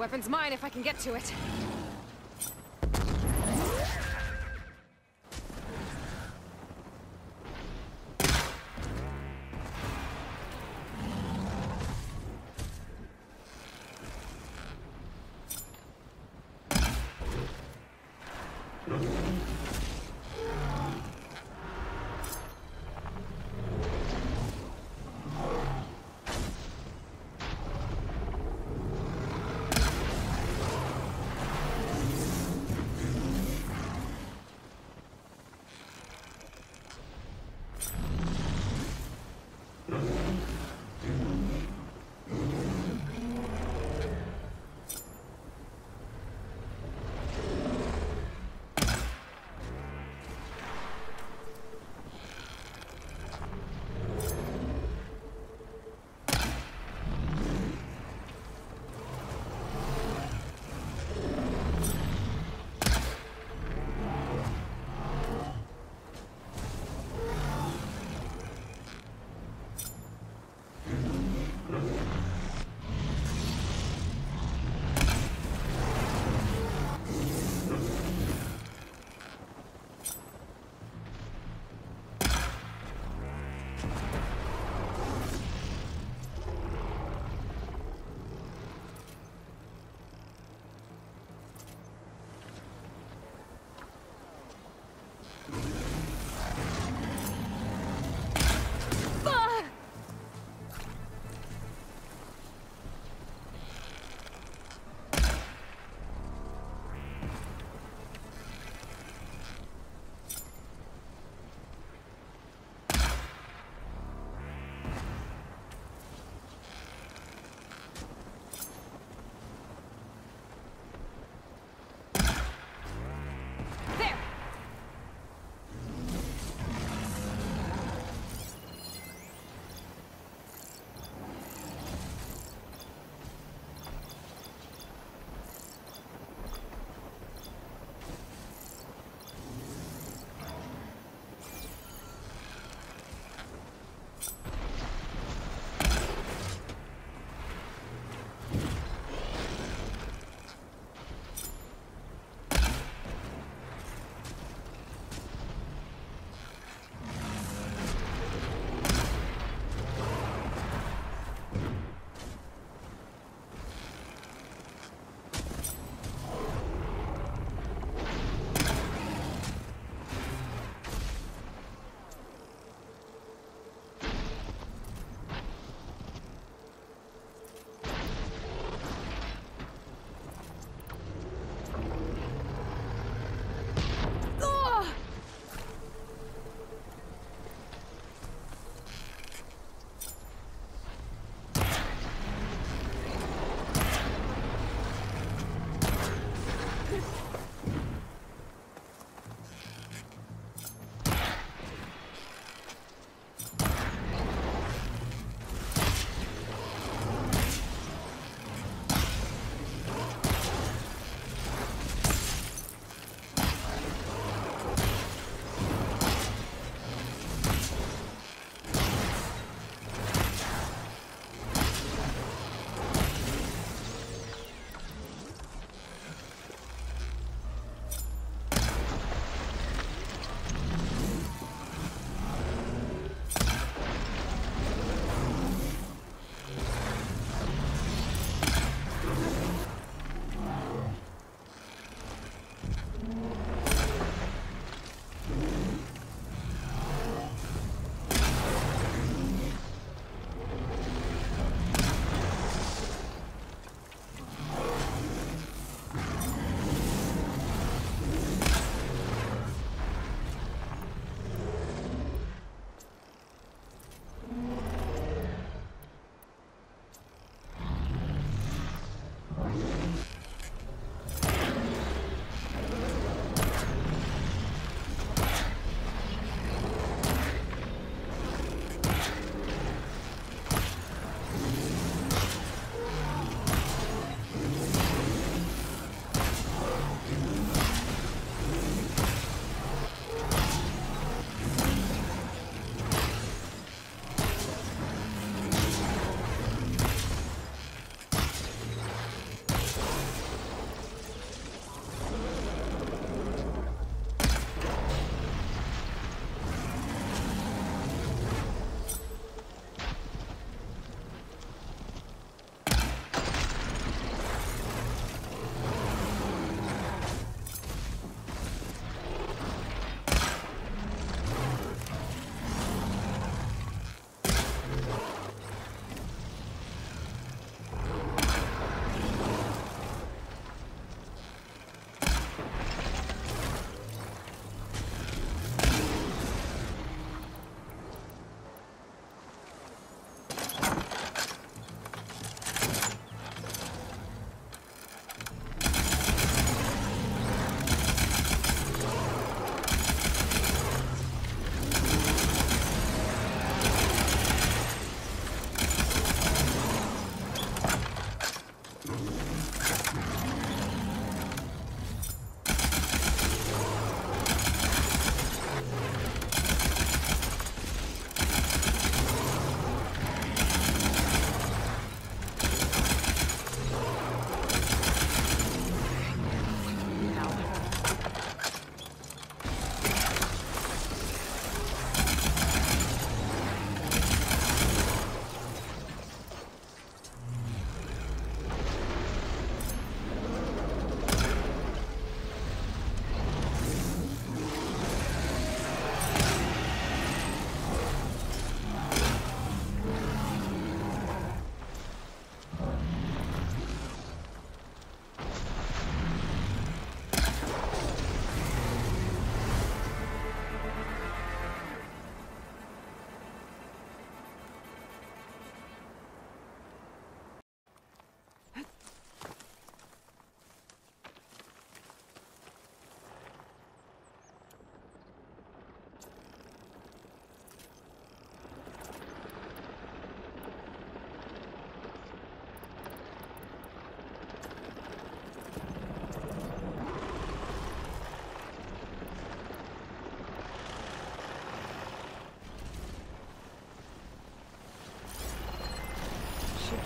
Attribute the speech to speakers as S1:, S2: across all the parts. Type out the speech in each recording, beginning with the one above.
S1: weapon's mine if I can get to it.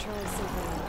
S1: Charlie Silverman.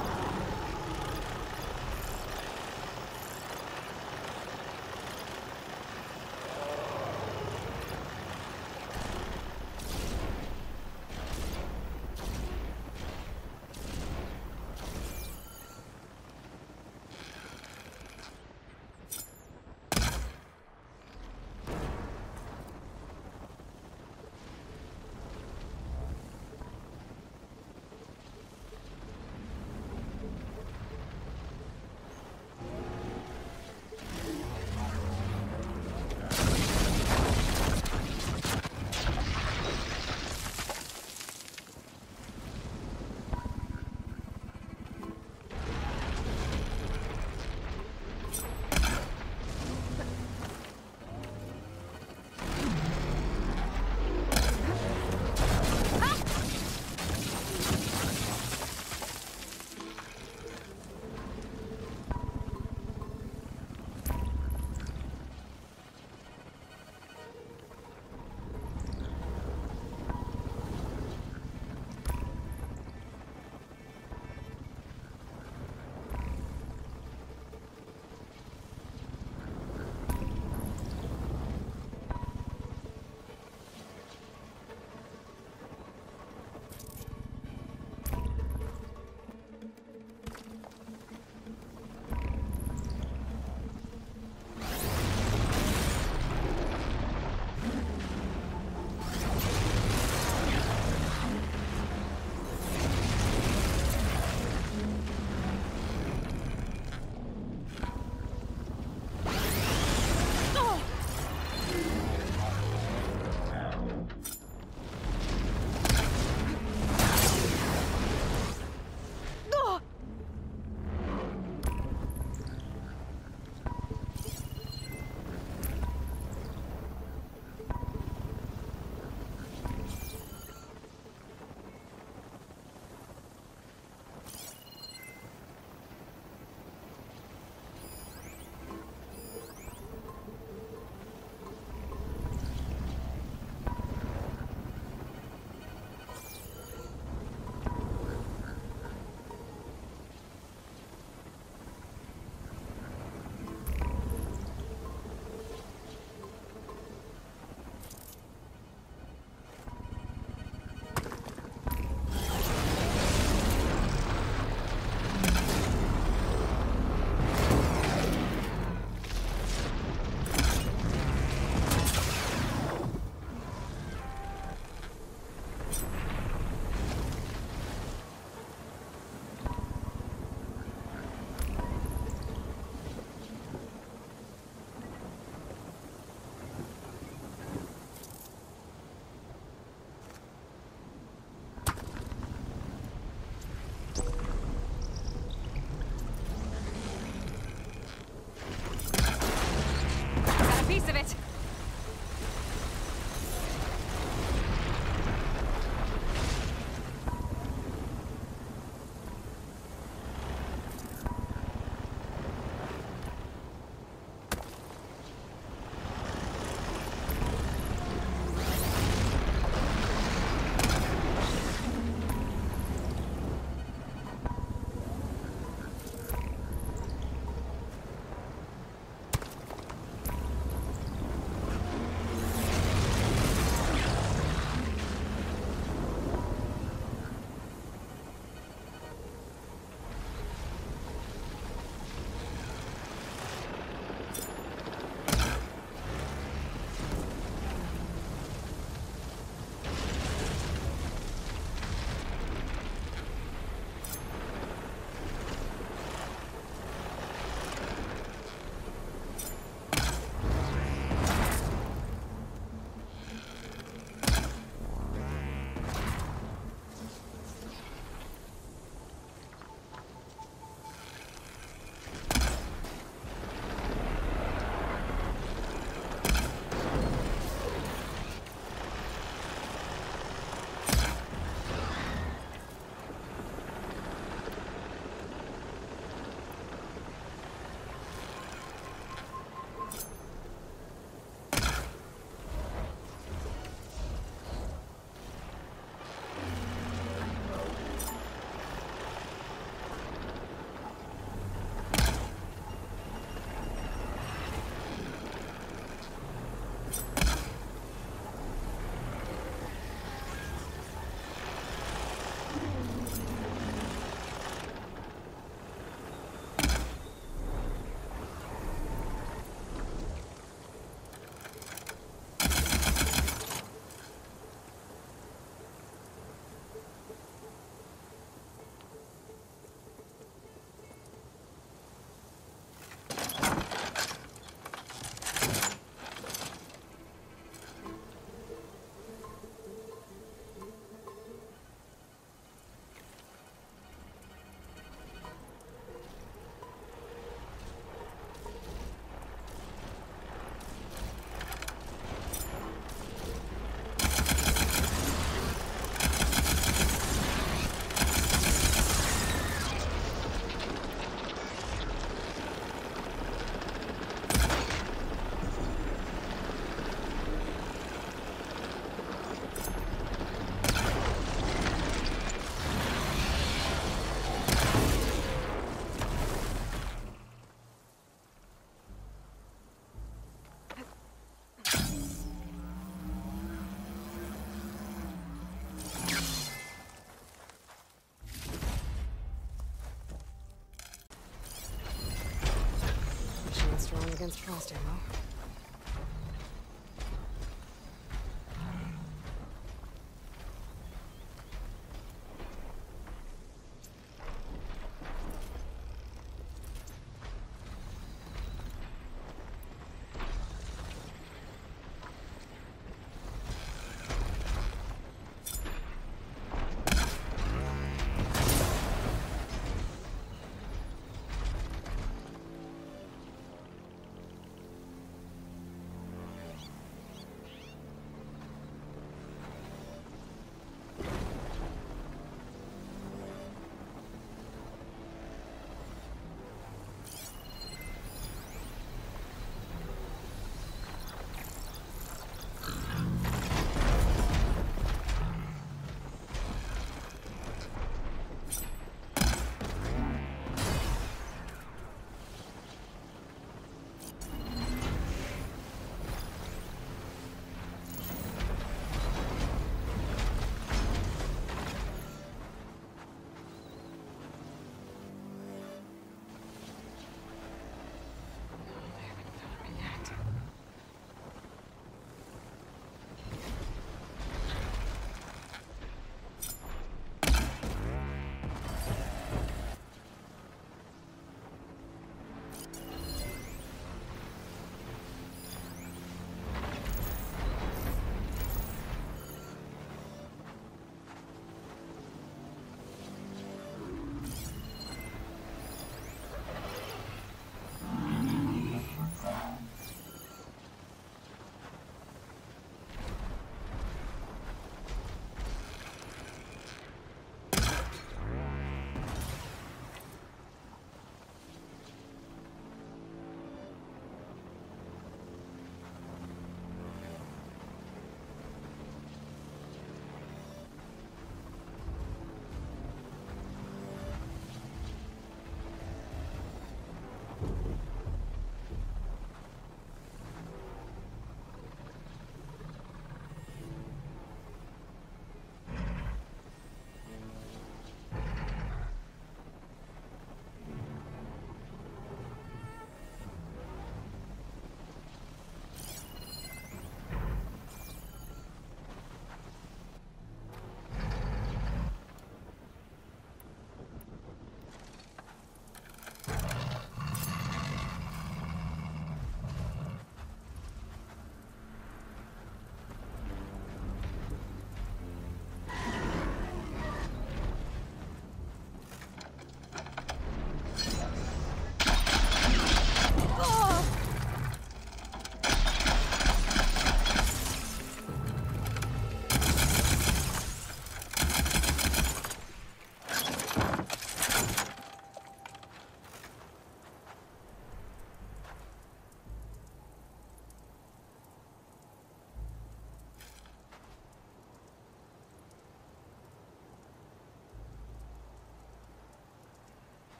S1: Against frost ammo.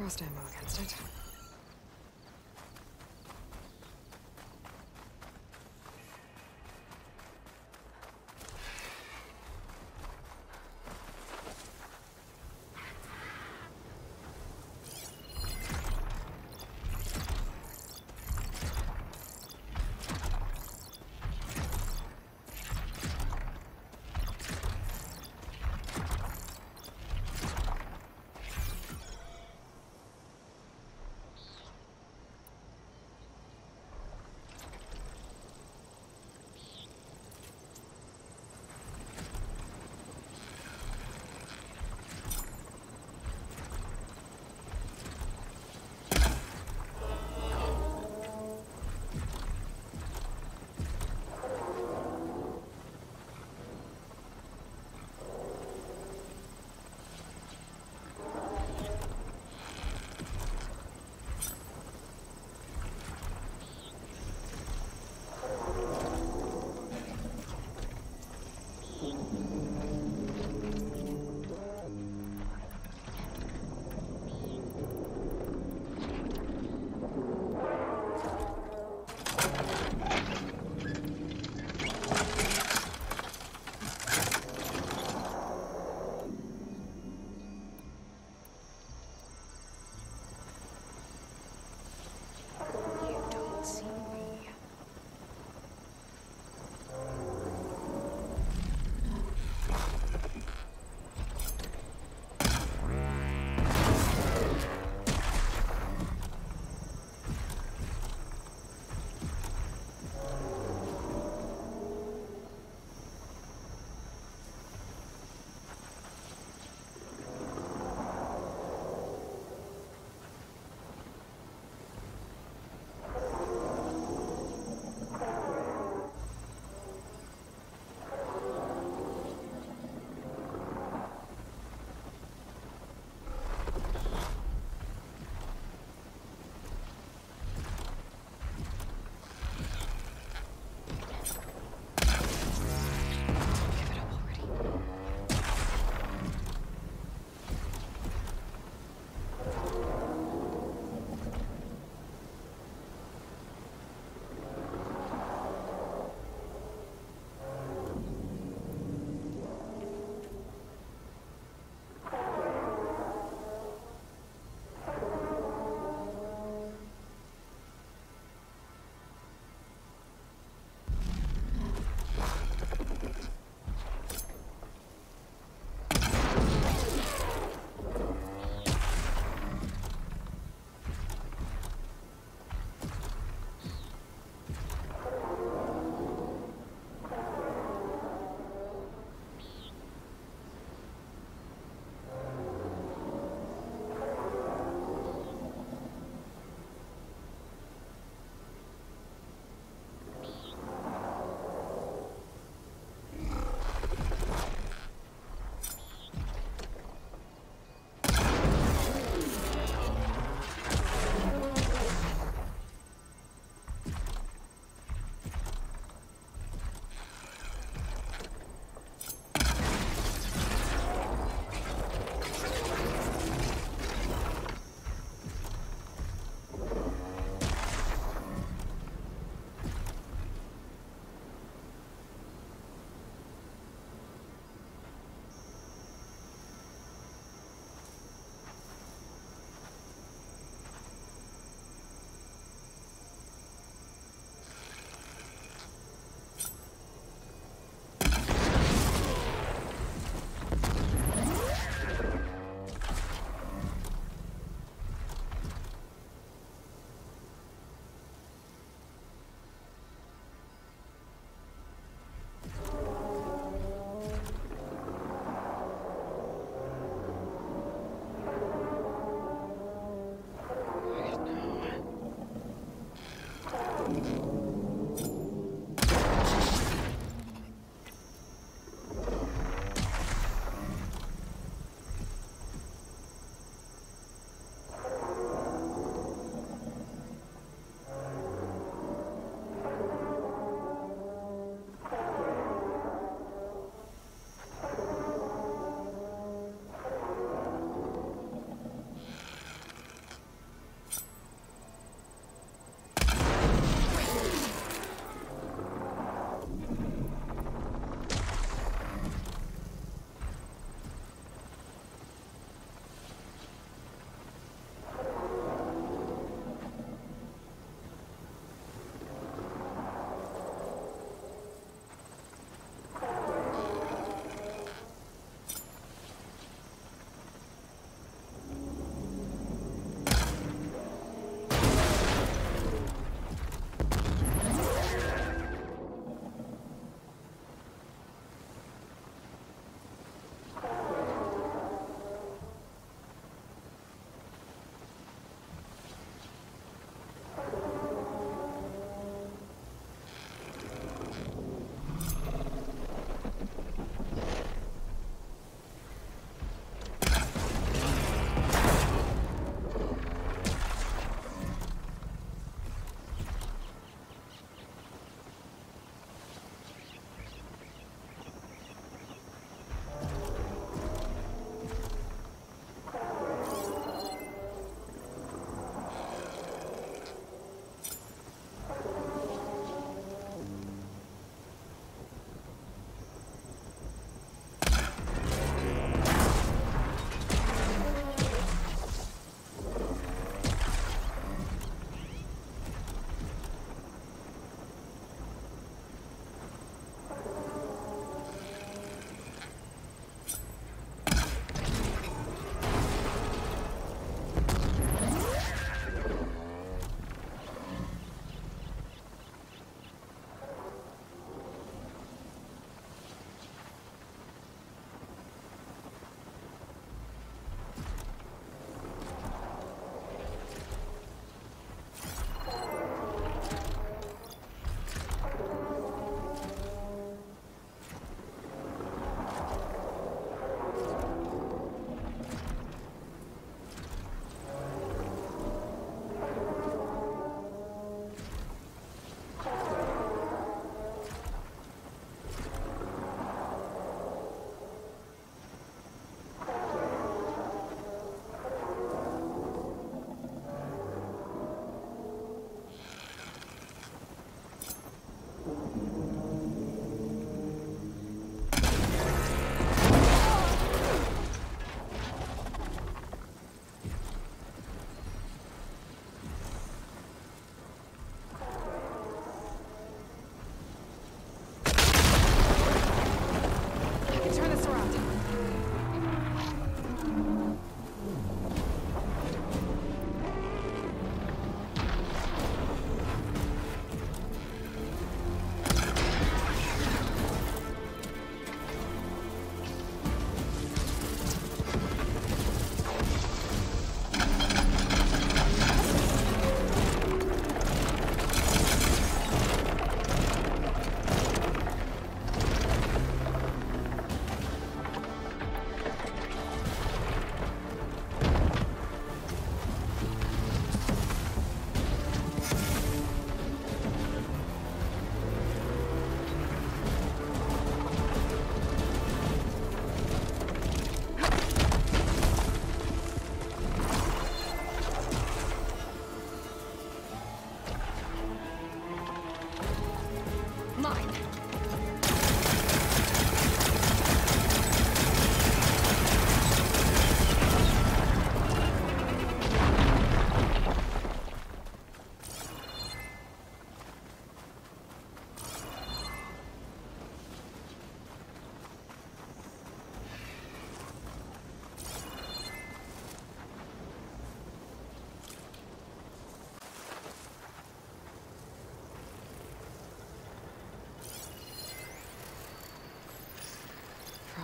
S1: Frost ammo against it.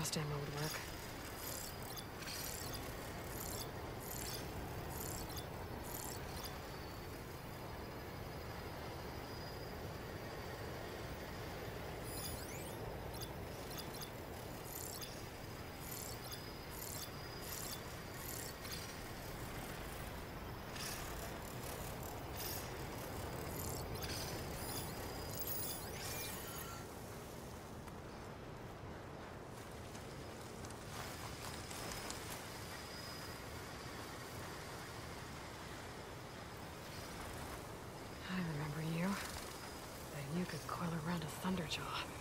S2: Frost ammo would work. Around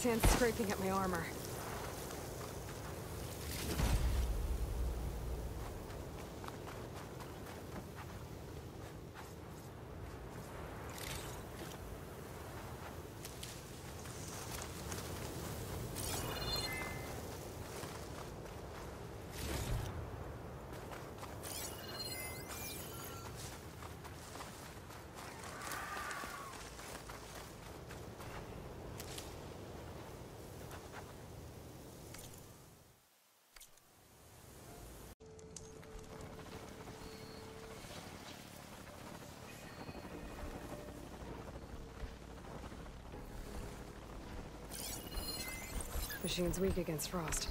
S2: Sand scraping at my armor. Machine's weak against frost.